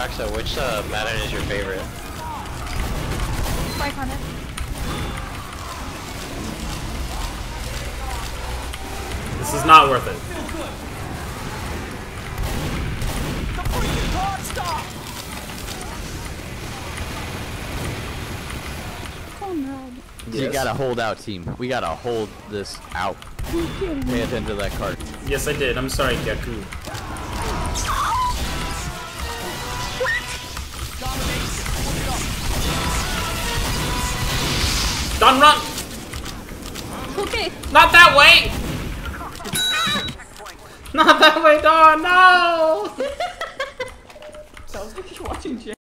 Paxa, which uh, Madden is your favorite? 500. This is not worth it. Oh no. You gotta hold out, team. We gotta hold this out. Pay attention to that cart. Yes, I did. I'm sorry, Gaku. Dawn, run! Okay. Not that way! Not that way, Dawn! No! Sounds like you're watching